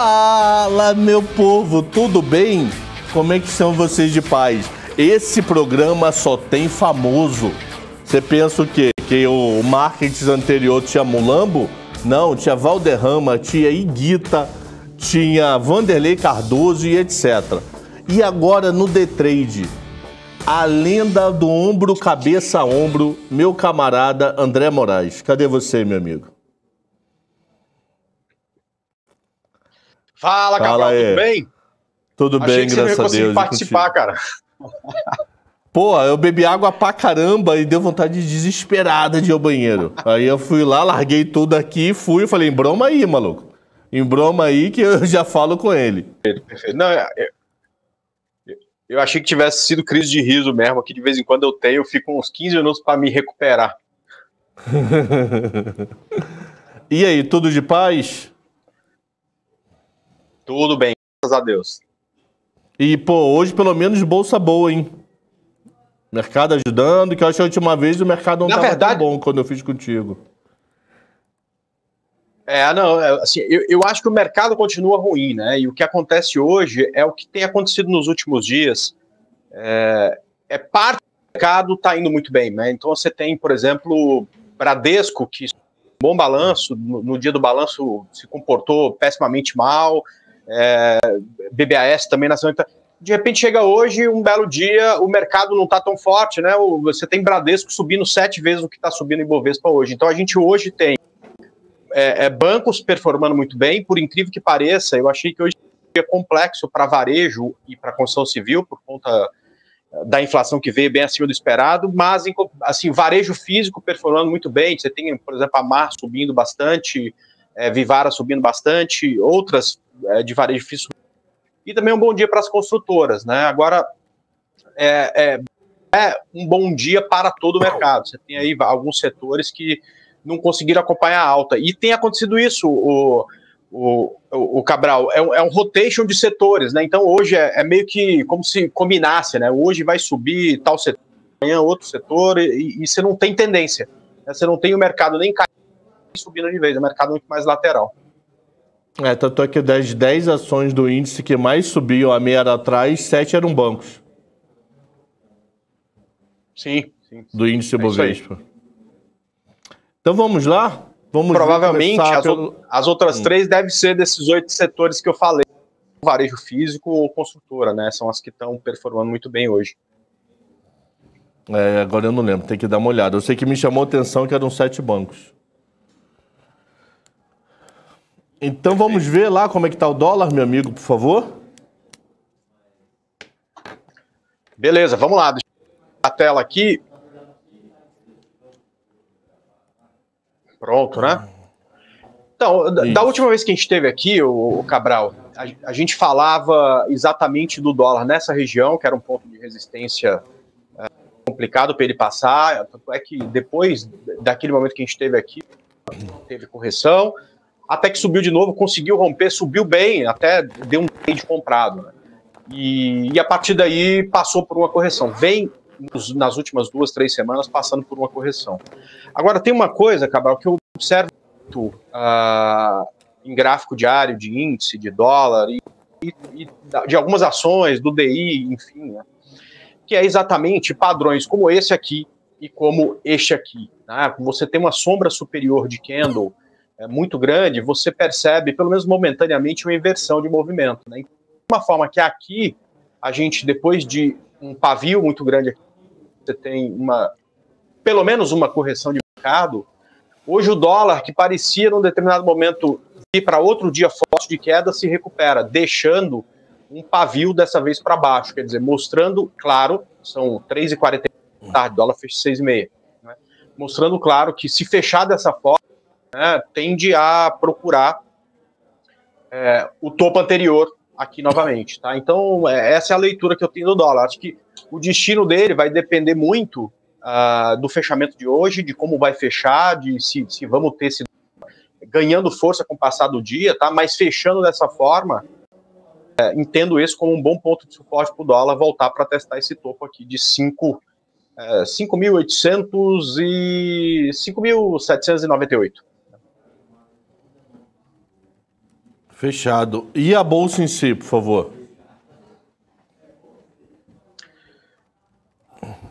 Fala, meu povo, tudo bem? Como é que são vocês de paz? Esse programa só tem famoso. Você pensa o quê? Que o marketing anterior tinha Mulambo? Não, tinha Valderrama, tinha Iguita, tinha Vanderlei Cardoso e etc. E agora no The Trade, a lenda do ombro, cabeça ombro, meu camarada André Moraes. Cadê você, meu amigo? Fala, Fala Cabral, tudo bem? Tudo Achei bem, que graças a Deus. participar, cara. Pô, eu bebi água pra caramba e deu vontade desesperada de ir ao banheiro. Aí eu fui lá, larguei tudo aqui, fui e falei, embroma aí, maluco. Embroma aí que eu já falo com ele. Não, eu, eu achei que tivesse sido crise de riso mesmo, que de vez em quando eu tenho, eu fico uns 15 minutos para me recuperar. e aí, tudo de paz? Tudo bem, graças a Deus. E, pô, hoje pelo menos bolsa boa, hein? Mercado ajudando, que eu acho que a última vez o mercado não estava verdade... bom quando eu fiz contigo. É, não, é, assim, eu, eu acho que o mercado continua ruim, né? E o que acontece hoje é o que tem acontecido nos últimos dias. É, é parte do mercado está indo muito bem, né? Então você tem, por exemplo, Bradesco, que bom balanço, no, no dia do balanço se comportou pessimamente mal, é, BBAS também na semana. De repente chega hoje, um belo dia, o mercado não está tão forte, né? Você tem Bradesco subindo sete vezes o que está subindo em Bovespa hoje. Então a gente hoje tem é, é, bancos performando muito bem, por incrível que pareça, eu achei que hoje é complexo para varejo e para construção civil, por conta da inflação que veio bem acima do esperado, mas assim, varejo físico performando muito bem. Você tem, por exemplo, a Mar subindo bastante, é, Vivara subindo bastante, outras de varejo físico. E também um bom dia para as construtoras, né? Agora, é, é, é, um bom dia para todo o mercado. Você tem aí alguns setores que não conseguiram acompanhar a alta. E tem acontecido isso, o, o, o Cabral, é um, é um rotation de setores, né? Então hoje é, é, meio que como se combinasse, né? Hoje vai subir tal setor, amanhã outro setor, e, e você não tem tendência. Né? Você não tem o mercado nem caindo subindo de vez, é um mercado muito mais lateral. É, tanto é que das 10 ações do índice que mais subiam há meia hora atrás, 7 eram bancos. Sim, sim. Do índice é Bovespa. Então vamos lá? Vamos Provavelmente as, pelo... as, outras hum. três devem ser desses oito setores que eu falei: varejo físico ou construtora, né? São as que estão performando muito bem hoje. É, agora eu não lembro, tem que dar uma olhada. Eu sei que me chamou a atenção que eram sete bancos. Então vamos ver lá como é que está o dólar, meu amigo, por favor. Beleza, vamos lá. Deixa a tela aqui. Pronto, né? Então, da, da última vez que a gente esteve aqui, o, Cabral, a, a, gente falava exatamente do dólar nessa região, que era um ponto de resistência é, complicado para ele passar. Tanto é que depois daquele momento que a gente esteve aqui, teve correção até que subiu de novo, conseguiu romper, subiu bem, até deu um trade comprado. Né? E, e, a partir daí passou por uma correção. Vem nos, nas últimas duas, três semanas passando por uma correção. Agora, tem uma coisa, Cabral, que eu observo muito uh, em gráfico diário de índice, de dólar e, e, e de algumas ações, do DI, enfim, né? que é exatamente padrões como esse aqui e como este aqui. Né? Você tem uma sombra superior de candle é, muito grande, você percebe, pelo menos momentaneamente, uma inversão de movimento. Né? De uma forma que aqui, a gente, depois de um pavio muito grande, você tem uma, pelo menos uma correção de mercado. Hoje o dólar, que parecia num determinado momento ir para outro dia forte de queda, se recupera, deixando um pavio dessa vez para baixo, quer dizer, mostrando, claro, são 3h40 da tarde, dólar fecha 6h30, né? mostrando, claro, que se fechar dessa forma, né, tende a procurar é, o topo anterior aqui novamente, tá? Então, é, essa é a leitura que eu tenho do dólar. Acho que o destino dele vai depender muito uh, do fechamento de hoje, de como vai fechar, de se, se vamos ter esse ganhando força com o passar do dia, tá? Mas fechando dessa forma, é, entendo esse como um bom ponto de suporte para o dólar voltar para testar esse topo aqui de 5 é, 5.800 e 5.798. Fechado. E a bolsa em si, por favor?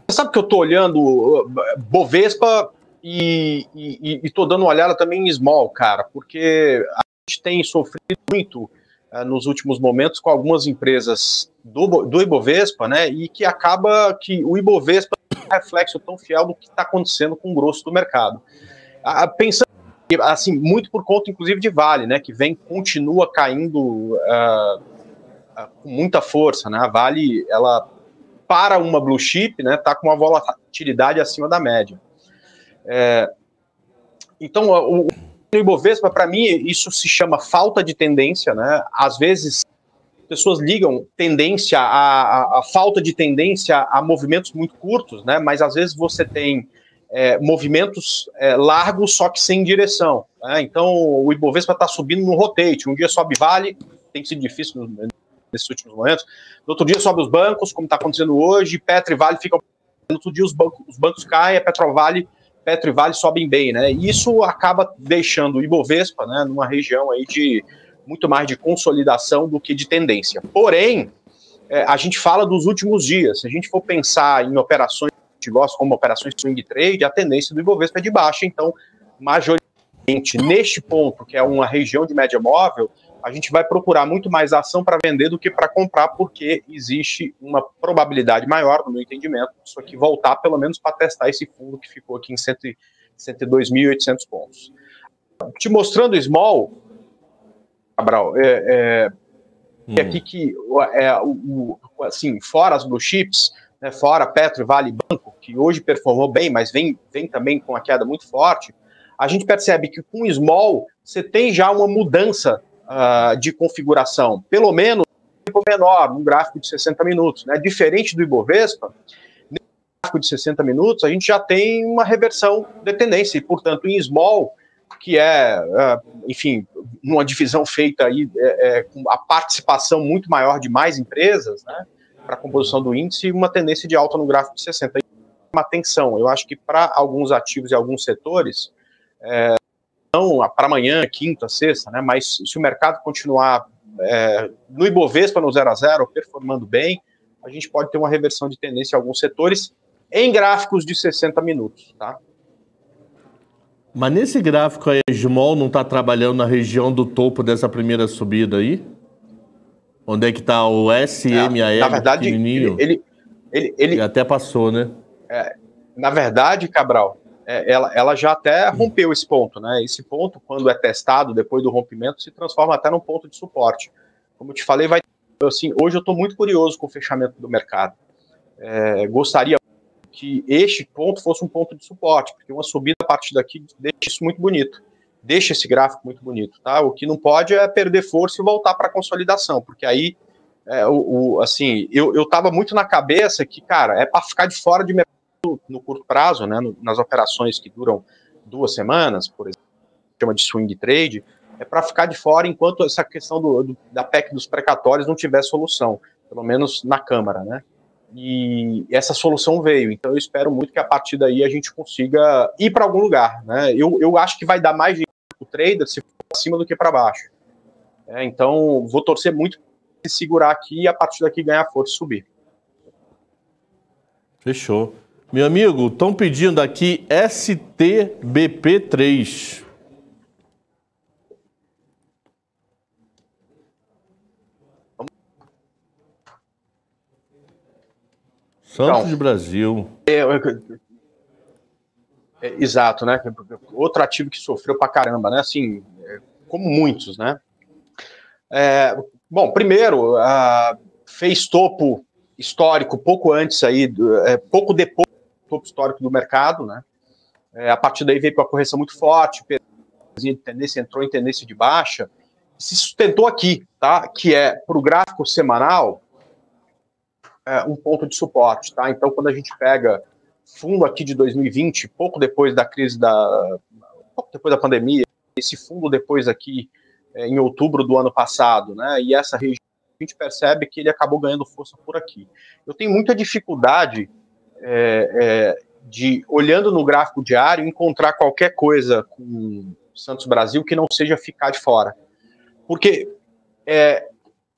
Sabe que eu estou olhando uh, Bovespa e estou dando uma olhada também em Small, cara, porque a gente tem sofrido muito uh, nos últimos momentos com algumas empresas do, do Ibovespa, né? E que acaba que o Ibovespa é um reflexo tão fiel do que está acontecendo com o grosso do mercado. Uh, pensando assim, muito por conta, inclusive, de Vale, né? Que vem, continua caindo uh, uh, com muita força, né? A Vale, ela para uma blue chip, né? Tá com uma volatilidade acima da média. É, então, o, o Ibovespa, para mim, isso se chama falta de tendência, né? Às vezes pessoas ligam tendência a, a, a, falta de tendência a movimentos muito curtos, né? Mas às vezes você tem é, movimentos é, largos, só que sem direção. Né? Então, o Ibovespa está subindo no rotate. Um dia sobe Vale, tem sido difícil nesses últimos momentos. No outro dia sobe os bancos, como está acontecendo hoje. Petro e Vale ficam. No outro dia os bancos, os bancos caem, a Petrovale, Petro e Vale sobem bem. Né? E isso acaba deixando o Ibovespa né, numa região aí de muito mais de consolidação do que de tendência. Porém, é, a gente fala dos últimos dias. Se a gente for pensar em operações gente gosta como operações swing trade, a tendência do Ibovespa é de baixa, então, majoritariamente, neste ponto, que é uma região de média móvel, a gente vai procurar muito mais ação para vender do que para comprar, porque existe uma probabilidade maior, no meu entendimento, isso aqui voltar pelo menos para testar esse fundo que ficou aqui em 102.800 pontos. Te mostrando o small, Cabral, é, é, hum. é aqui que, é, o, assim, fora as blue chips, né, fora Petro, Vale Banco, que hoje performou bem, mas vem, vem também com uma queda muito forte, a gente percebe que com o Small você tem já uma mudança uh, de configuração, pelo menos um menor, um gráfico de 60 minutos. Né? Diferente do Ibovespa, no gráfico de 60 minutos, a gente já tem uma reversão de tendência, e, portanto, em Small, que é, uh, enfim, uma divisão feita aí é, é, com a participação muito maior de mais empresas, né? Para a composição do índice e uma tendência de alta no gráfico de 60. Uma tensão. Eu acho que para alguns ativos e alguns setores, é, não para amanhã, quinta, sexta, né? Mas se o mercado continuar é, no Ibovespa no 0 a 0, performando bem, a gente pode ter uma reversão de tendência em alguns setores em gráficos de 60 minutos, tá? Mas nesse gráfico aí, a Small não está trabalhando na região do topo dessa primeira subida aí? Onde é que está o SMAE? É, na verdade, ele, ele, ele, ele até passou, né? É, na verdade, Cabral, é, ela, ela já até rompeu esse ponto, né? Esse ponto, quando é testado depois do rompimento, se transforma até num ponto de suporte. Como eu te falei, vai assim, hoje eu estou muito curioso com o fechamento do mercado. É, gostaria que este ponto fosse um ponto de suporte, porque uma subida a partir daqui deixa isso muito bonito deixa esse gráfico muito bonito, tá? O que não pode é perder força e voltar para a consolidação, porque aí, é, o, o, assim, eu, eu tava muito na cabeça que, cara, é para ficar de fora de mercado no curto prazo, né? No, nas operações que duram duas semanas, por exemplo, chama de swing trade, é para ficar de fora enquanto essa questão do, do, da PEC dos precatórios não tiver solução, pelo menos na Câmara, né? E essa solução veio, então eu espero muito que a partir daí a gente consiga ir para algum lugar, né? Eu, eu acho que vai dar mais o trader se for acima do que para baixo. É, então, vou torcer muito para segurar aqui e a partir daqui ganhar força e subir. Fechou. Meu amigo, estão pedindo aqui STBP3. Santos então, Brasil. É, é, exato, né? Outro ativo que sofreu pra caramba, né? Assim, é, como muitos, né? É, bom, primeiro, uh, fez topo histórico pouco antes aí, é, pouco depois do topo histórico do mercado, né? É, a partir daí veio com a correção muito forte, tendência entrou em tendência de baixa, se sustentou aqui, tá? Que é para o gráfico semanal é, um ponto de suporte, tá? Então, quando a gente pega fundo aqui de 2020, pouco depois da crise da. pouco depois da pandemia, esse fundo depois aqui é, em outubro do ano passado, né? E essa região a gente percebe que ele acabou ganhando força por aqui. Eu tenho muita dificuldade é, é, de, olhando no gráfico diário, encontrar qualquer coisa com Santos Brasil que não seja ficar de fora. Porque é,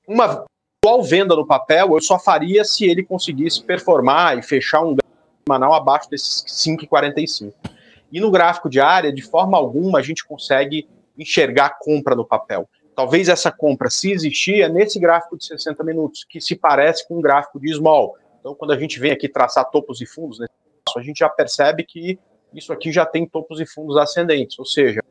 uma atual venda no papel eu só faria se ele conseguisse performar e fechar um semanal abaixo desses 5,45. E no gráfico diário, de forma alguma, a gente consegue enxergar compra no papel. Talvez essa compra, se existir, é nesse gráfico de 60 minutos, que se parece com um gráfico de small. Então, quando a gente vem aqui traçar topos e fundos, a gente já percebe que isso aqui já tem topos e fundos ascendentes. Ou seja,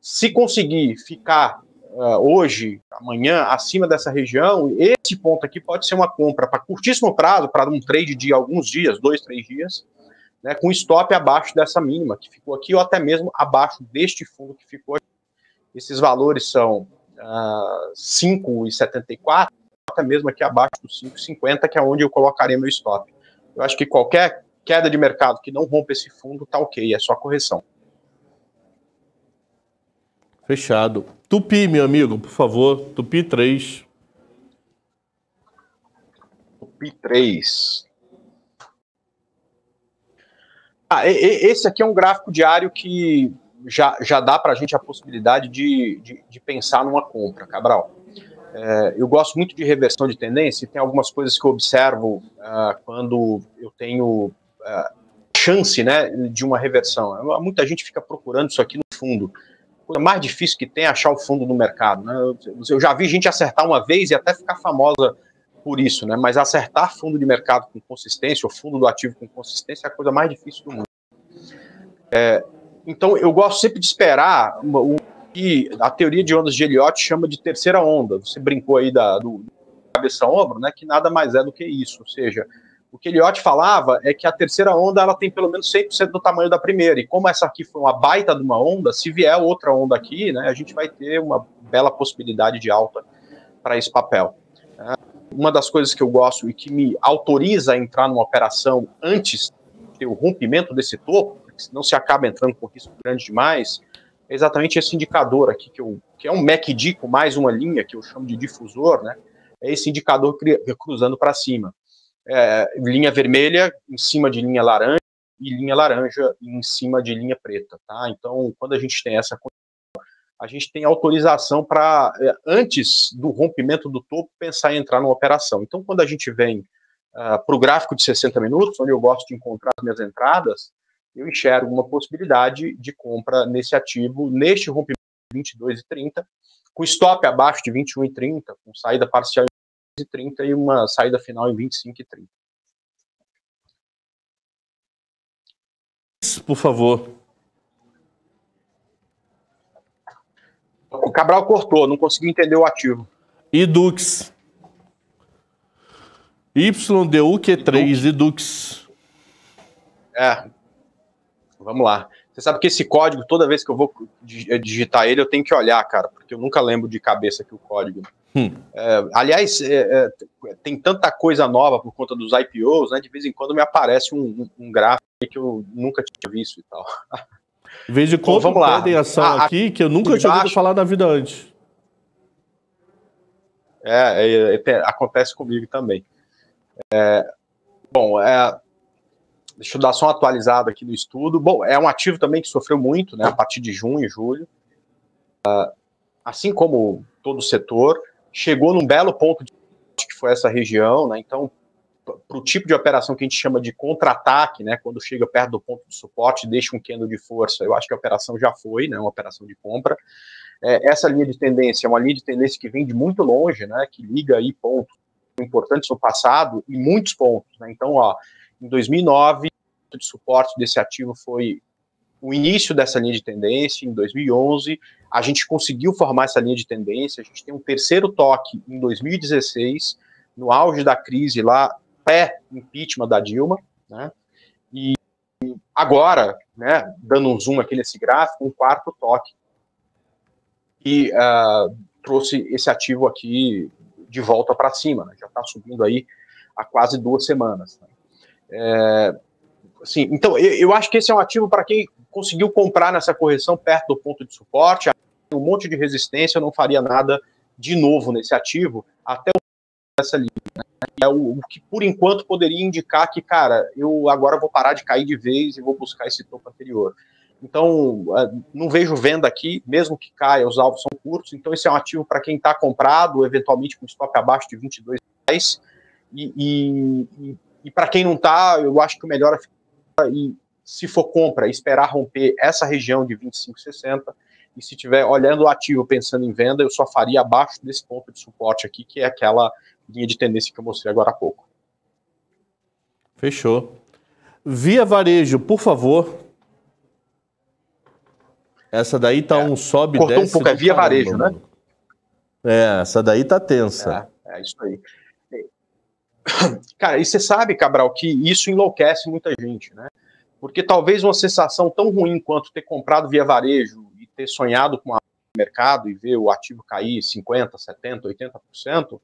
se conseguir ficar uh, hoje, amanhã, acima dessa região, esse ponto aqui pode ser uma compra para curtíssimo prazo, para um trade de alguns dias, dois, três dias, né, com stop abaixo dessa mínima que ficou aqui, ou até mesmo abaixo deste fundo que ficou aqui. Esses valores são uh, ah, 5,74, até mesmo aqui abaixo do 5,50, que é onde eu colocaria meu stop. Eu acho que qualquer queda de mercado que não rompa esse fundo tá ok, é só correção. Fechado. Tupi, meu amigo, por favor. Tupi 3. Tupi 3. Ah, esse aqui é um gráfico diário que já, já dá para a gente a possibilidade de, de, de, pensar numa compra, Cabral. É, eu gosto muito de reversão de tendência e tem algumas coisas que eu observo uh, quando eu tenho uh, chance né, de uma reversão. Muita gente fica procurando isso aqui no fundo coisa mais difícil que tem é achar o fundo no mercado. Né? Eu já vi gente acertar uma vez e até ficar famosa por isso, né? Mas acertar fundo de mercado com consistência, ou fundo do ativo com consistência, é a coisa mais difícil do mundo. É, então, eu gosto sempre de esperar o que a teoria de ondas de Elliott chama de terceira onda. Você brincou aí da, do cabeça-ombro, né? Que nada mais é do que isso. Ou seja, o que Elliott falava é que a terceira onda ela tem pelo menos 100% do tamanho da primeira. E como essa aqui foi uma baita de uma onda, se vier outra onda aqui, né, a gente vai ter uma bela possibilidade de alta para esse papel. É, uma das coisas que eu gosto e que me autoriza a entrar numa operação antes de ter o rompimento desse topo, porque senão se acaba entrando com risco grande demais, é exatamente esse indicador aqui, que, eu, que é um MACD com mais uma linha, que eu chamo de difusor, né? É esse indicador cruzando para cima é, linha vermelha em cima de linha laranja e linha laranja em cima de linha preta, tá? Então, quando a gente tem essa a gente tem autorização para, é, antes do rompimento do topo, pensar em entrar numa operação. Então, quando a gente vem uh, para o gráfico de 60 minutos, onde eu gosto de encontrar as minhas entradas, eu enxergo uma possibilidade de compra nesse ativo, neste rompimento de 22 e 30, com stop abaixo de 21 e 30, com saída parcial e 30 e uma saída final em 25 e 30. Por favor. O Cabral cortou, não conseguiu entender o ativo. Idux. YDUQ3, Idux. É. Vamos lá. Você sabe que esse código, toda vez que eu vou digitar ele, eu tenho que olhar, cara, porque eu nunca lembro de cabeça aqui o código. Hum. É, aliás, é, é, tem tanta coisa nova por conta dos IPOs, né? De vez em quando me aparece um, um, gráfico que eu nunca tinha visto e tal. De vez em quando vamos lá. ação ah, aqui que eu nunca tinha ouvido falar na vida antes. É, é, é acontece comigo também. É, bom, deixa eu dar só uma atualizada aqui no estudo. Bom, é um ativo também que sofreu muito, né? A partir de junho e julho. Uh, assim como todo o setor, chegou num belo ponto de que foi essa região, né? Então, para o tipo de operação que a gente chama de contra-ataque, né? Quando chega perto do ponto de suporte, deixa um candle de força, eu acho que a operação já foi, né? Uma operação de compra. É, essa linha de tendência é uma linha de tendência que vem de muito longe, né? Que liga aí pontos importantes no passado e muitos pontos, né? Então, ó, em 2009, o de suporte desse ativo foi o início dessa linha de tendência, em 2011, a gente conseguiu formar essa linha de tendência, a gente tem um terceiro toque em 2016, no auge da crise lá, pré-impeachment da Dilma, né, e agora, né, dando um zoom aqui nesse gráfico, um quarto toque, que uh, trouxe esse ativo aqui de volta para cima, né, já está subindo aí há quase duas semanas. Né. É, assim, então, eu, eu acho que esse é um ativo para quem conseguiu comprar nessa correção perto do ponto de suporte, um monte de resistência, não faria nada de novo nesse ativo até essa linha. Né? É o, o, que, por enquanto, poderia indicar que, cara, eu agora vou parar de cair de vez e vou buscar esse topo anterior. Então, é, não vejo venda aqui, mesmo que caia, os alvos são curtos. Então, esse é um ativo para quem está comprado, eventualmente com stop abaixo de 22 reais. E, e, e para quem não está, eu acho que o melhor é e se for compra, esperar romper essa região de 25,60. E se tiver olhando o ativo pensando em venda, eu só faria abaixo desse ponto de suporte aqui, que é aquela linha de tendência que eu mostrei agora há pouco. Fechou. Via varejo, por favor. Essa daí tá é, um sobe Cortou um pouco, é via caramba, varejo, né? mano. É, essa daí tá tensa. É, é isso aí. Cara, e você sabe, Cabral, que isso enlouquece muita gente, né? Porque talvez uma sensação tão ruim quanto ter comprado via varejo e ter sonhado com o mercado e ver o ativo cair 50%, 70%, 80%,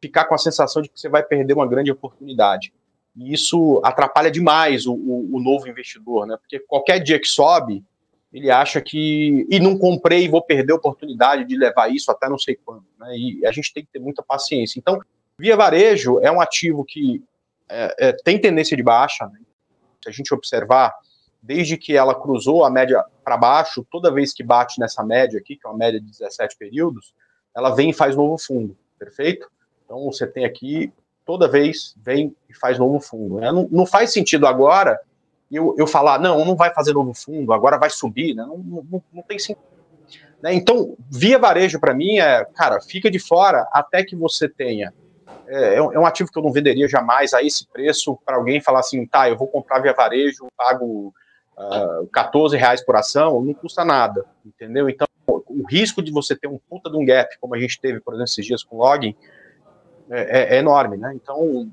ficar com a sensação de que você vai perder uma grande oportunidade. E isso atrapalha demais o, o, o novo investidor, né? Porque qualquer dia que sobe, ele acha que e não comprei, vou perder a oportunidade de levar isso até não sei quando, né? E a gente tem que ter muita paciência. Então, via varejo é um ativo que é, é, tem tendência de baixa. Né? Se a gente observar, desde que ela cruzou a média para baixo, toda vez que bate nessa média aqui, que é uma média de 17 períodos, ela vem e faz novo fundo, perfeito? Então você tem aqui toda vez vem e faz novo fundo. Né? Não, não, faz sentido agora eu, eu falar, não, não vai fazer novo fundo, agora vai subir, né? não, não, não tem sentido. Né? Então, via varejo para mim é, cara, fica de fora até que você tenha. É, é, um ativo que eu não venderia jamais a esse preço para alguém falar assim, tá, eu vou comprar via varejo, pago uh, ah, 14 reais por ação, não custa nada, entendeu? Então, o risco de você ter um puta de um gap, como a gente teve, por exemplo, esses dias com o login, é, é, é enorme, né? Então,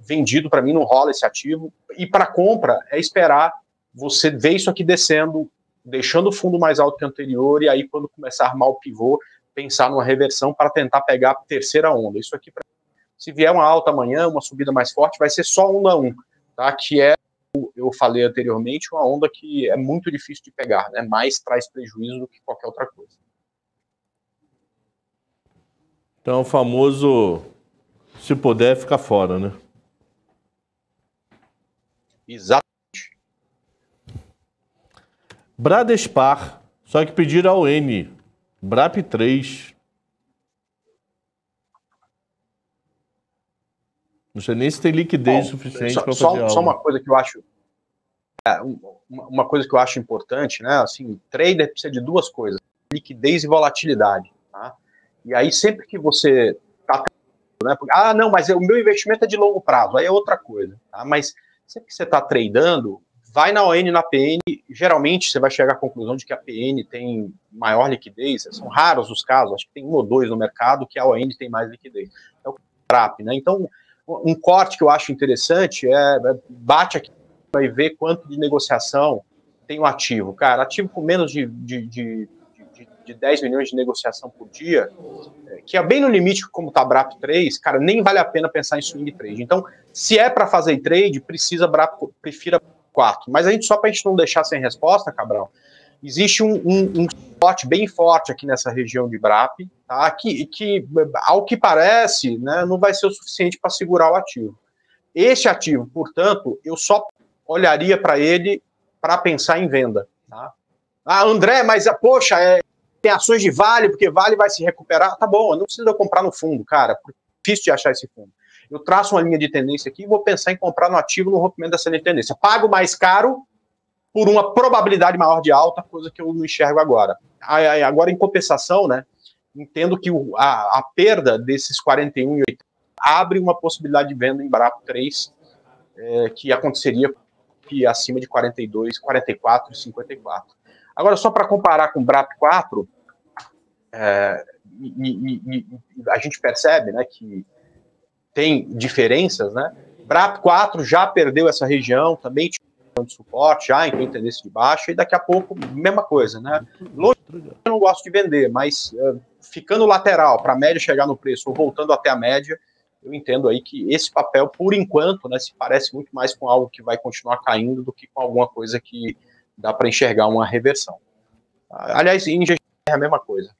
vendido para mim não rola esse ativo. E para compra é esperar você ver isso aqui descendo, deixando o fundo mais alto que o anterior, e aí quando começar a armar o pivô, pensar numa reversão para tentar pegar a terceira onda. Isso aqui, se vier uma alta amanhã, uma subida mais forte, vai ser só onda 1, tá? Que é, eu falei anteriormente, uma onda que é muito difícil de pegar, né? Mais traz prejuízo do que qualquer outra coisa. Então, o famoso se puder, ficar fora, né? Exatamente. Bradespar, só que pedir ao N. BRAP 3. Não sei nem se tem liquidez Bom, suficiente para fazer só, algo. Só uma coisa que eu acho é, uma coisa que eu acho importante, né? Assim, trader precisa de duas coisas: liquidez e volatilidade. Tá? E aí, sempre que você né? Porque, ah, não, mas o meu investimento é de longo prazo, aí é outra coisa. Tá? Mas sempre que você está tradando, vai na ON na PN, geralmente você vai chegar à conclusão de que a PN tem maior liquidez, são raros os casos, acho que tem um ou dois no mercado que a ON tem mais liquidez. É o TRAP, né? Então, um corte que eu acho interessante é, é bate aqui e ver quanto de negociação tem o ativo. Cara, ativo com menos de, de, de de 10 milhões de negociação por dia, é, que é bem no limite como tá BRAP 3, cara, nem vale a pena pensar em swing trade. Então, se é para fazer trade, precisa BRAP, prefira 4. Mas a gente, só para a gente não deixar sem resposta, Cabral, existe um, um, um spot bem forte aqui nessa região de BRAP, tá? que, que, ao que parece, né, não vai ser o suficiente para segurar o ativo. Este ativo, portanto, eu só olharia para ele para pensar em venda. Tá? Ah, André, mas poxa, é, tem ações de Vale, porque Vale vai se recuperar. Tá bom, não preciso comprar no fundo, cara, é difícil de achar esse fundo. Eu traço uma linha de tendência aqui e vou pensar em comprar no ativo no rompimento dessa linha de tendência. Pago mais caro por uma probabilidade maior de alta, coisa que eu não enxergo agora. Agora, em compensação, né, entendo que a, a perda desses 41 e 80 abre uma possibilidade de venda em Brap 3, é, que aconteceria que acima de 42, 44 e 54. Agora, só para comparar com BRAP 4, é, e, e, e, a gente percebe né, que tem diferenças, né? BRAP 4 já perdeu essa região, também tinha de suporte, já entrou em tendência de baixa, e daqui a pouco, mesma coisa, né? Longe, eu não gosto de vender, mas uh, ficando lateral para a média chegar no preço ou voltando até a média, eu entendo aí que esse papel, por enquanto, né, se parece muito mais com algo que vai continuar caindo do que com alguma coisa que dá para enxergar uma reversão. Aliás, em é a mesma coisa.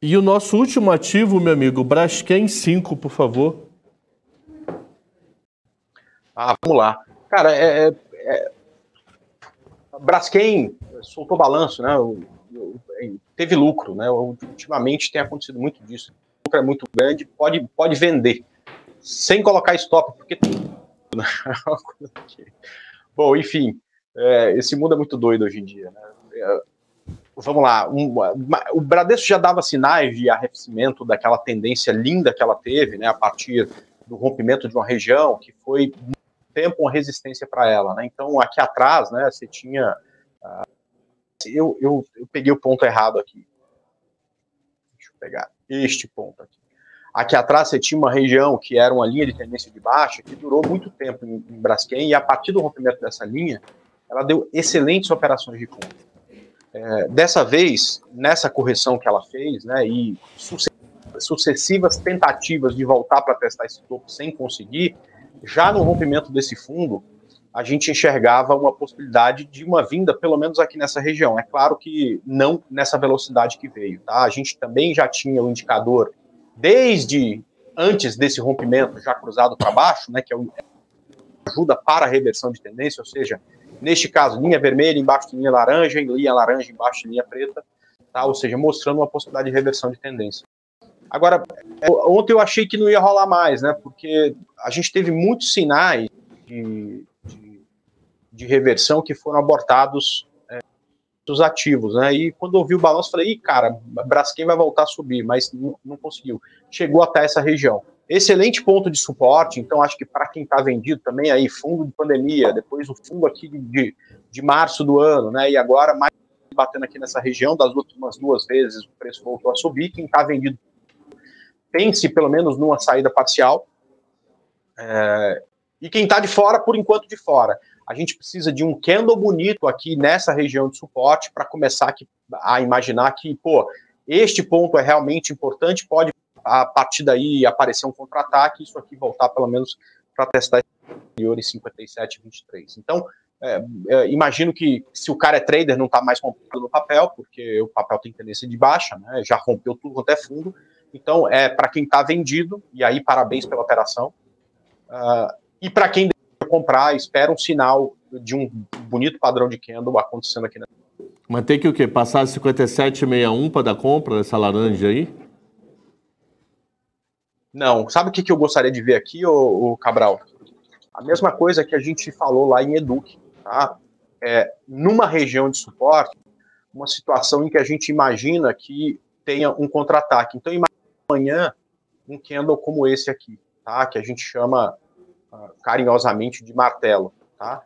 E o nosso último ativo, meu amigo, Braskem 5, por favor. Ah, vamos lá. Cara, é, é, é, Braskem soltou balanço, né? Teve lucro, né? Ultimamente tem acontecido muito disso. O lucro é muito grande, pode, pode vender sem colocar stop, porque né? Bom, enfim, é, esse mundo é muito doido hoje em dia. Né? É, vamos lá, um, o Bradesco já dava sinais de arrefecimento daquela tendência linda que ela teve, né, a partir do rompimento de uma região que foi tempo uma resistência para ela, né? Então aqui atrás, né, você tinha, uh, eu, eu, eu peguei o ponto errado aqui. Deixa eu pegar este ponto aqui. Aqui atrás você tinha uma região que era uma linha de tendência de baixa que durou muito tempo em, em Braskem e a partir do rompimento dessa linha, ela deu excelentes operações de compra. É, dessa vez, nessa correção que ela fez, né, e sucessivas tentativas de voltar para testar esse topo sem conseguir, já no rompimento desse fundo, a gente enxergava uma possibilidade de uma vinda, pelo menos aqui nessa região. É claro que não nessa velocidade que veio. Tá? A gente também já tinha o um indicador desde antes desse rompimento já cruzado para baixo, né, que é ajuda para a reversão de tendência, ou seja, neste caso, linha vermelha embaixo de linha laranja, linha laranja embaixo de linha preta, tá? ou seja, mostrando uma possibilidade de reversão de tendência. Agora, é, ontem eu achei que não ia rolar mais, né, porque a gente teve muitos sinais de, de, de reversão que foram abortados dos ativos, né? E quando eu vi o balanço, falei, Ih, cara, Braskem vai voltar a subir, mas não, não, conseguiu. Chegou até essa região. Excelente ponto de suporte, então acho que para quem está vendido também aí, fundo de pandemia, depois o fundo aqui de, de março do ano, né? E agora mais batendo aqui nessa região, das últimas duas vezes o preço voltou a subir, quem está vendido pense pelo menos numa saída parcial. É, e quem está de fora, por enquanto de fora a gente precisa de um candle bonito aqui nessa região de suporte para começar aqui, a imaginar que, pô, este ponto é realmente importante, pode a partir daí aparecer um contra-ataque, isso aqui voltar pelo menos para testar superior em 57,23. Então, é, é, imagino que se o cara é trader, não está mais comprando no papel, porque o papel tem tendência de baixa, né, já rompeu tudo quanto é fundo. Então, é para quem está vendido, e aí parabéns pela operação. Uh, e para quem comprar, espera um sinal de um bonito padrão de candle acontecendo aqui. Na... Mas tem que o quê? Passar 57,61 para dar compra essa laranja aí? Não. Sabe o que, que eu gostaria de ver aqui, ô Cabral? A mesma coisa que a gente falou lá em Eduque, tá? É, numa região de suporte, uma situação em que a gente imagina que tenha um contra-ataque. Então, imagina amanhã um candle como esse aqui, tá? Que a gente chama carinhosamente de martelo, tá?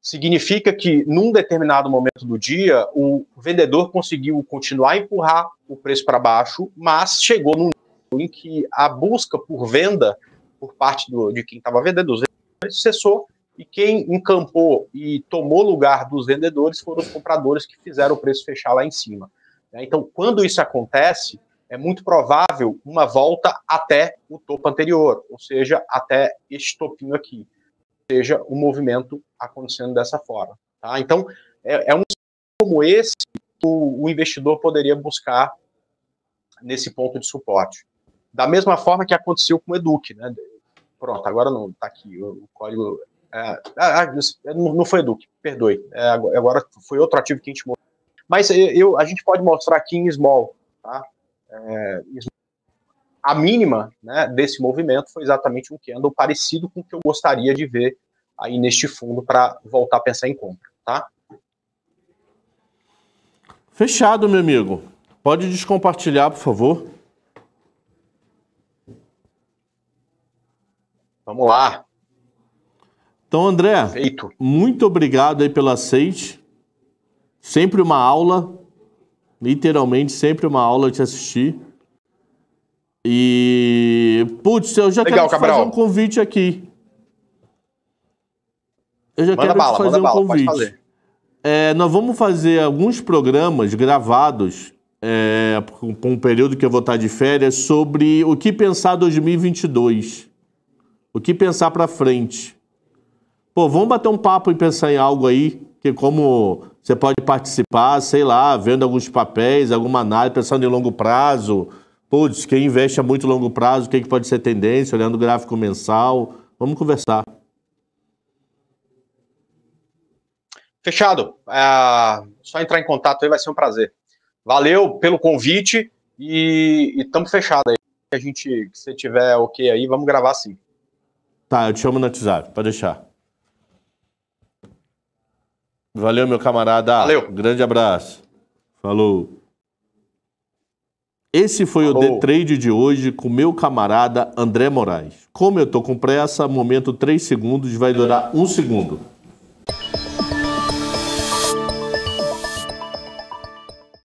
Significa que num determinado momento do dia o vendedor conseguiu continuar a empurrar o preço para baixo, mas chegou num em que a busca por venda por parte do, de quem estava vendendo os vendedores cessou e quem encampou e tomou lugar dos vendedores foram os compradores que fizeram o preço fechar lá em cima. Então, quando isso acontece, é muito provável uma volta até o topo anterior, ou seja, até este topinho aqui, ou seja, o um movimento acontecendo dessa forma. Tá? Então, é, é um como esse o, o investidor poderia buscar nesse ponto de suporte. Da mesma forma que aconteceu com o Eduque, né? Pronto, agora não está aqui o, código. É, ah, ah não foi Eduque, perdoe. É, agora foi outro ativo que a gente mostrou. Mas eu, a gente pode mostrar aqui em small, tá? É, a mínima né, desse movimento foi exatamente um candle parecido com o que eu gostaria de ver aí neste fundo para voltar a pensar em compra, tá? Fechado, meu amigo. Pode descompartilhar, por favor. Vamos lá. Então, André, Feito. muito obrigado aí pelo aceite. Sempre uma aula. Literalmente, sempre uma aula de assistir. E. Putz, eu já Legal, quero te fazer um convite aqui. Eu já manda quero bala, te fazer um bala, convite. É, nós vamos fazer alguns programas gravados é, com um período que eu vou estar de férias sobre o que pensar 2022. O que pensar para frente. Pô, vamos bater um papo e pensar em algo aí, que como você pode participar, sei lá, vendo alguns papéis, alguma análise, pensando em longo prazo. Putz, quem investe a muito longo prazo, o que, que pode ser tendência, olhando o gráfico mensal. Vamos conversar. Fechado. É, só entrar em contato aí vai ser um prazer. Valeu pelo convite e estamos fechados aí. A gente, se você tiver ok aí, vamos gravar sim. Tá, eu te chamo no WhatsApp, pode deixar. Valeu, meu camarada. Valeu. Grande abraço. Falou. Esse foi Falou. o The Trade de hoje com meu camarada André Moraes. Como eu tô com pressa, momento 3 segundos vai durar um segundo.